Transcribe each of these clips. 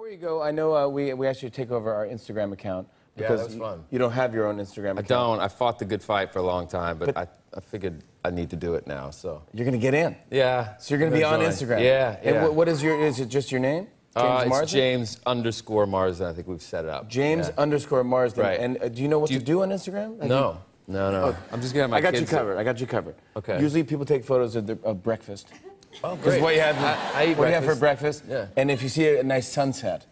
Before you go, I know uh, we, we asked you to take over our Instagram account. Yeah, Because that was you- fun. You don't have your own Instagram account. I don't. I fought the good fight for a long time, but, But- I, I figured I need to do it now. So You're going to get in. yeah. So you're going to be on. Instagram. Yeah. And yeah. what, what is your, is it just your name? James uh, it's Marsden? James underscore Marsden. I think we've set it up. James Yeah. underscore Marsden. Right. And uh, do you know what Do you- to do on Instagram? Have No. No, no. I'm just getting my I got you kids. covered. I got you covered. Okay. Usually people take photos of, their, of breakfast. Oh, great. what you have, I, I eat what you have for breakfast. Yeah. And if you see a nice sunset,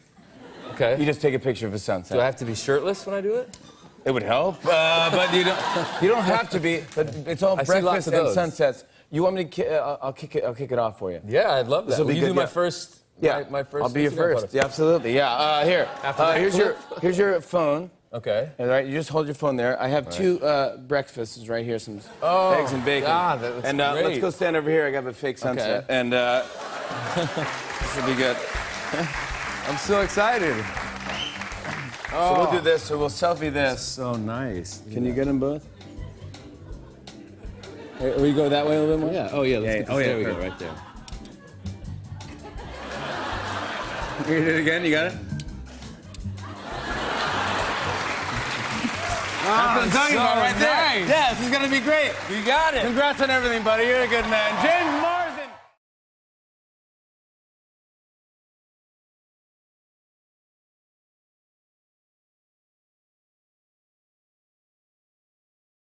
Okay. you just take a picture of a sunset. do I have to be shirtless when I do it? It would help, uh, but you don't. You don't have to be. But it's all I breakfast and those. sunsets. You want me to? Ki- uh, I'll- I'll kick it. I'll kick it off for you. Yeah, I'd love that. This'll you good, do my yeah. first? Yeah, My, my first. I'll be your Instagram first. Yeah, absolutely. Yeah. Uh, here. Uh, here's your here's your phone. Okay. All right, you just hold your phone there. I have two uh, breakfasts right here, some Oh, eggs and bacon. God, that looks and uh, let's go stand over here. I got a fake sunset, Okay. and uh, this will be good. I'm so excited. So we'll do this. So we'll selfie this. So nice. Can you get them both? Hey, you go that way a little bit more? Yeah. Oh yeah. Let's Yeah, get. Oh, yeah, there we go. Right there. You did it again. You got it. That's what I'm talking so about right there. nice. Yeah, this is gonna be great. You got it. Congrats on everything, buddy. You're a good man. James